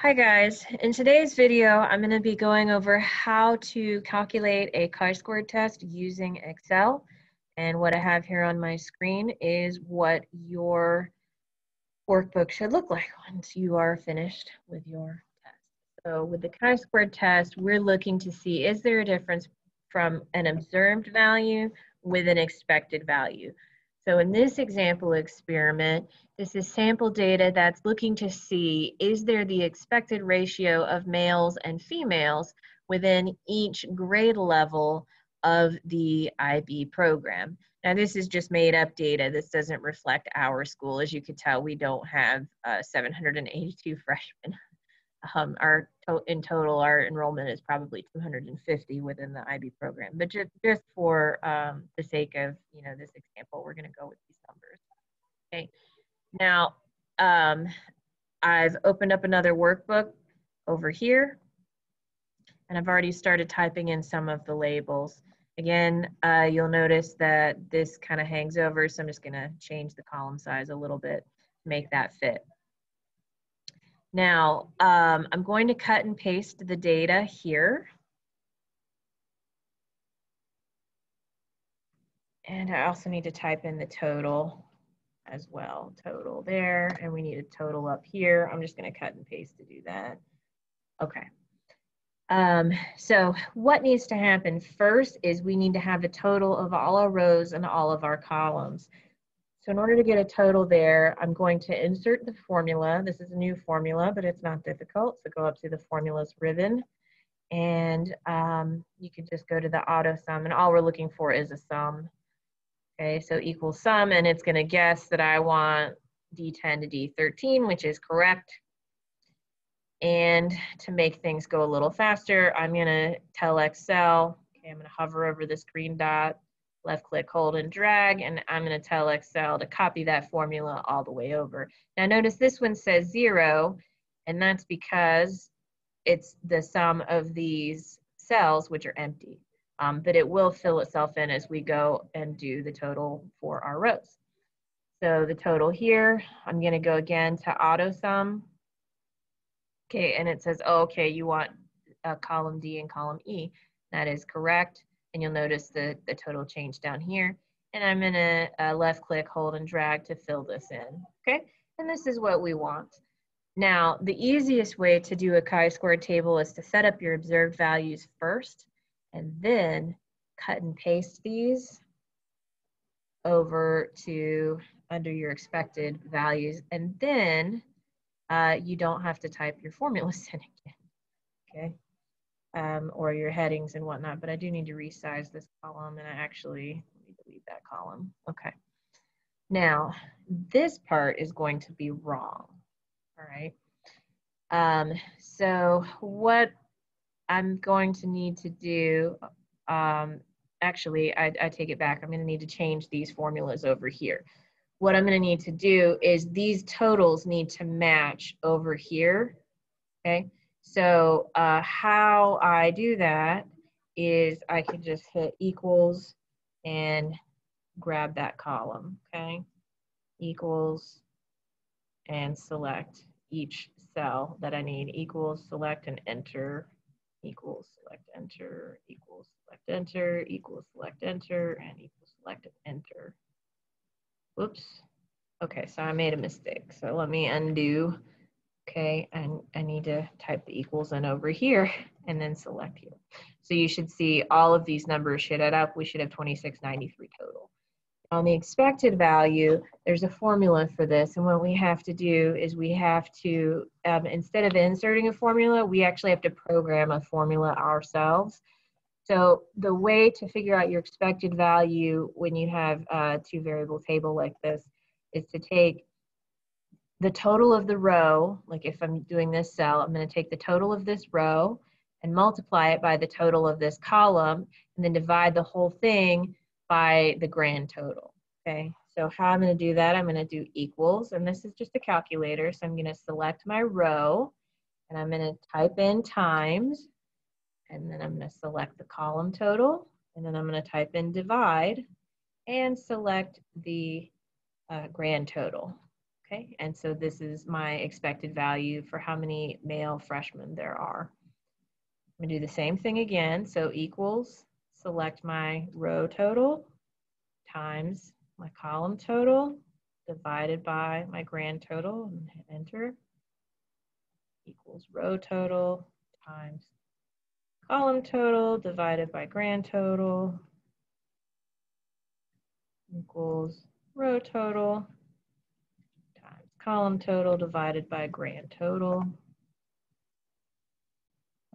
Hi guys, in today's video I'm going to be going over how to calculate a chi-squared test using Excel and what I have here on my screen is what your workbook should look like once you are finished with your test. So with the chi-squared test we're looking to see is there a difference from an observed value with an expected value. So in this example experiment, this is sample data that's looking to see, is there the expected ratio of males and females within each grade level of the IB program. Now this is just made up data. This doesn't reflect our school. As you can tell, we don't have uh, 782 freshmen um, our to in total, our enrollment is probably 250 within the IB program. But just, just for um, the sake of you know this example, we're going to go with these numbers. Okay. Now, um, I've opened up another workbook over here, and I've already started typing in some of the labels. Again, uh, you'll notice that this kind of hangs over, so I'm just going to change the column size a little bit to make that fit. Now, um, I'm going to cut and paste the data here. And I also need to type in the total as well, total there, and we need a total up here. I'm just gonna cut and paste to do that. Okay. Um, so what needs to happen first is we need to have a total of all our rows and all of our columns. So in order to get a total there, I'm going to insert the formula. This is a new formula, but it's not difficult. So go up to the formulas ribbon and um, you can just go to the auto sum and all we're looking for is a sum. Okay, so equal sum and it's gonna guess that I want D10 to D13, which is correct. And to make things go a little faster, I'm gonna tell Excel, okay, I'm gonna hover over this green dot, left click, hold and drag, and I'm gonna tell Excel to copy that formula all the way over. Now notice this one says zero, and that's because it's the sum of these cells which are empty. Um, but it will fill itself in as we go and do the total for our rows. So the total here, I'm gonna go again to auto sum. Okay, and it says, oh, okay, you want column D and column E. That is correct and you'll notice the, the total change down here. And I'm gonna uh, left click, hold and drag to fill this in, okay? And this is what we want. Now, the easiest way to do a chi-square table is to set up your observed values first and then cut and paste these over to under your expected values. And then uh, you don't have to type your formulas in again, okay? Um, or your headings and whatnot, but I do need to resize this column and I actually, delete that column. Okay. Now, this part is going to be wrong, all right? Um, so what I'm going to need to do, um, actually, I, I take it back. I'm gonna need to change these formulas over here. What I'm gonna need to do is these totals need to match over here, okay? So uh, how I do that is I can just hit equals and grab that column, okay? Equals and select each cell that I need. Equals, select and enter, equals, select, enter, equals, select, enter, equals, select, enter, and equals, select, enter. Whoops. Okay, so I made a mistake. So let me undo Okay, and I need to type the equals in over here and then select here. So you should see all of these numbers should add up. We should have 2693 total. On the expected value, there's a formula for this. And what we have to do is we have to, um, instead of inserting a formula, we actually have to program a formula ourselves. So the way to figure out your expected value when you have a two variable table like this is to take the total of the row, like if I'm doing this cell, I'm going to take the total of this row and multiply it by the total of this column and then divide the whole thing by the grand total. Okay, so how I'm going to do that, I'm going to do equals, and this is just a calculator, so I'm going to select my row and I'm going to type in times, and then I'm going to select the column total, and then I'm going to type in divide and select the uh, grand total. Okay, and so this is my expected value for how many male freshmen there are. I'm gonna do the same thing again. So equals, select my row total times my column total divided by my grand total and hit enter equals row total times column total divided by grand total equals row total column total divided by grand total.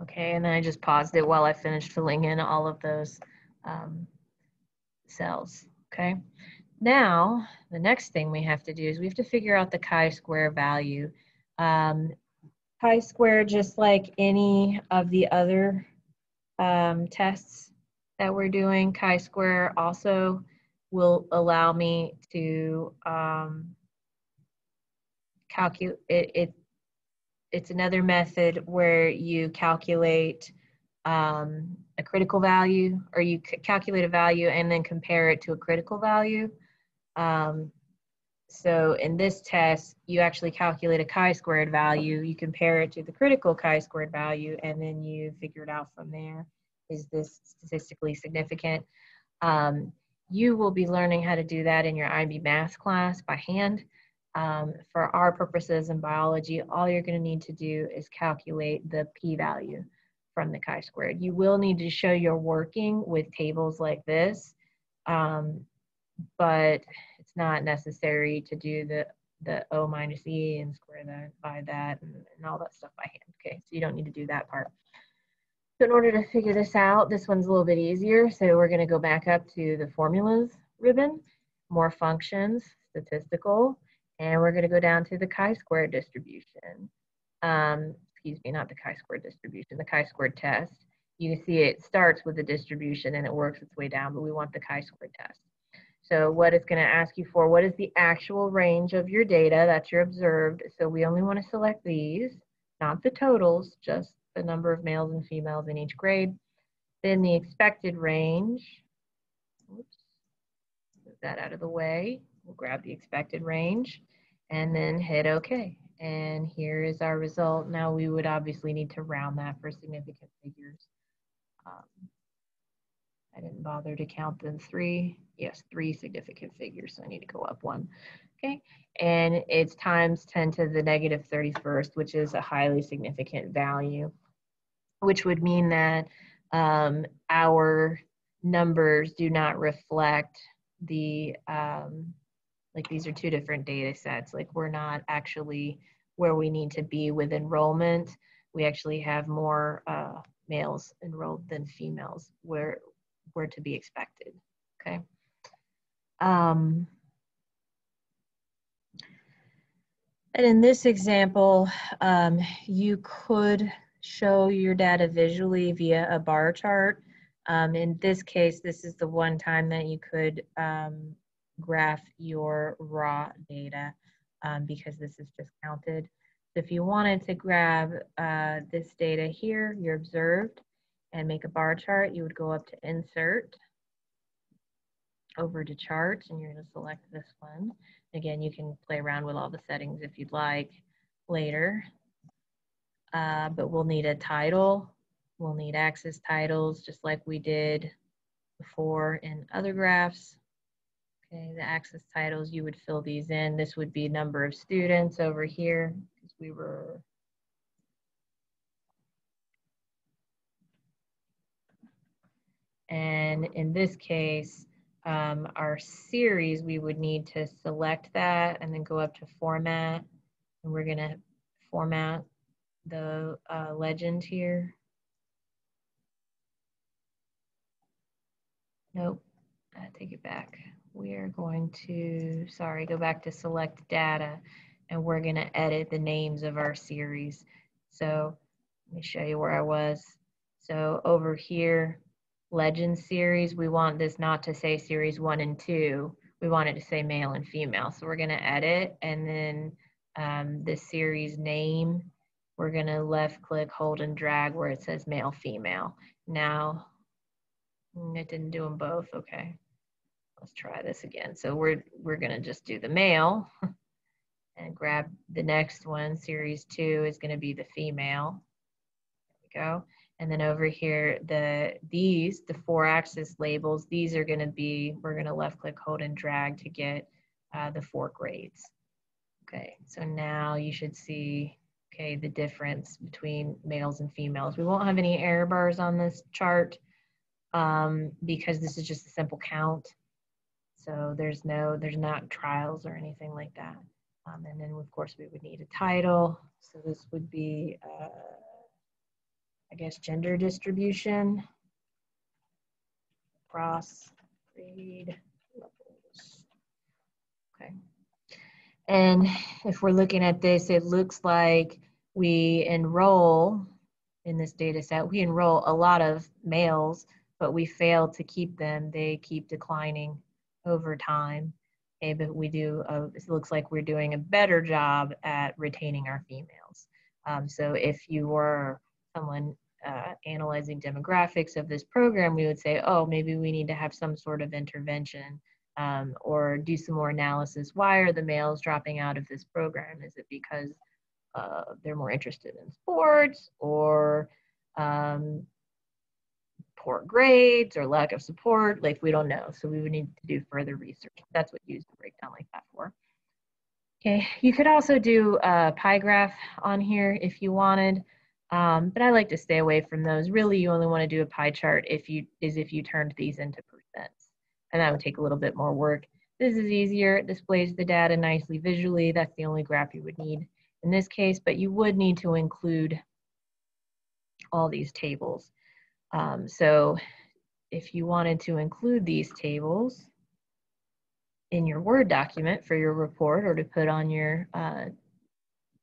Okay, and then I just paused it while I finished filling in all of those um, cells, okay? Now, the next thing we have to do is we have to figure out the chi-square value. Um, chi-square, just like any of the other um, tests that we're doing, chi-square also will allow me to um, calculate it, it. It's another method where you calculate um, a critical value or you calculate a value and then compare it to a critical value. Um, so in this test, you actually calculate a chi-squared value, you compare it to the critical chi-squared value, and then you figure it out from there. Is this statistically significant? Um, you will be learning how to do that in your IB math class by hand. Um, for our purposes in biology, all you're going to need to do is calculate the p-value from the chi-squared. You will need to show you're working with tables like this. Um, but it's not necessary to do the, the O minus E and square that by that and, and all that stuff by hand. Okay, so you don't need to do that part. So in order to figure this out, this one's a little bit easier. So we're gonna go back up to the formulas ribbon, more functions, statistical, and we're gonna go down to the chi-square distribution. Um, excuse me, not the chi-square distribution, the chi-square test. You can see it starts with the distribution and it works its way down, but we want the chi-square test. So what it's going to ask you for, what is the actual range of your data that you're observed? So we only want to select these, not the totals, just the number of males and females in each grade. Then the expected range, oops, move that out of the way. We'll grab the expected range and then hit OK. And here is our result. Now we would obviously need to round that for significant figures. Um, I didn't bother to count the three. Yes, three significant figures, so I need to go up one. Okay, and it's times 10 to the negative 31st, which is a highly significant value, which would mean that um, our numbers do not reflect the, um, like these are two different data sets. Like we're not actually where we need to be with enrollment. We actually have more uh, males enrolled than females, where were to be expected, okay? Um, and in this example, um, you could show your data visually via a bar chart. Um, in this case, this is the one time that you could um, graph your raw data um, because this is just counted. So if you wanted to grab uh, this data here, your observed, and make a bar chart, you would go up to Insert, over to Charts, and you're going to select this one. Again, you can play around with all the settings if you'd like later. Uh, but we'll need a title. We'll need axis titles, just like we did before in other graphs. Okay, the axis titles, you would fill these in. This would be number of students over here, because we were And in this case, um, our series, we would need to select that and then go up to format. And we're gonna format the uh, legend here. Nope, I take it back. We are going to, sorry, go back to select data and we're gonna edit the names of our series. So let me show you where I was. So over here, legend series, we want this not to say series one and two. We want it to say male and female. So we're going to edit and then um, the series name, we're going to left click, hold and drag where it says male, female. Now, it didn't do them both. Okay. Let's try this again. So we're, we're going to just do the male and grab the next one, series two is gonna be the female. There we go. And then over here, the these, the four axis labels, these are gonna be, we're gonna left click, hold and drag to get uh, the four grades. Okay, so now you should see, okay, the difference between males and females. We won't have any error bars on this chart um, because this is just a simple count. So there's no, there's not trials or anything like that. Um, and then of course we would need a title. So this would be, uh, I guess, gender distribution, across grade levels. Okay. And if we're looking at this, it looks like we enroll in this data set, we enroll a lot of males, but we fail to keep them. They keep declining over time. Okay, but we do, a, it looks like we're doing a better job at retaining our females. Um, so if you were someone uh, analyzing demographics of this program, we would say, oh, maybe we need to have some sort of intervention um, or do some more analysis. Why are the males dropping out of this program? Is it because uh, they're more interested in sports or um, poor grades or lack of support? Like, we don't know. So we would need to do further research. That's what you use a breakdown like that for. Okay, you could also do a pie graph on here if you wanted. Um, but I like to stay away from those. Really, you only want to do a pie chart if you is if you turned these into percents, and that would take a little bit more work. This is easier. It displays the data nicely visually. That's the only graph you would need in this case, but you would need to include all these tables. Um, so if you wanted to include these tables in your Word document for your report or to put on your uh,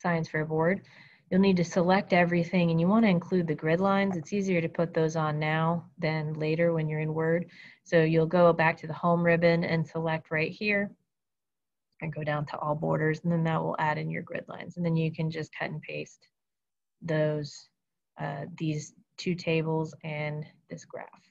science fair board, You'll need to select everything and you want to include the grid lines. It's easier to put those on now than later when you're in Word. So you'll go back to the home ribbon and select right here and go down to all borders and then that will add in your grid lines. And then you can just cut and paste those, uh, these two tables and this graph.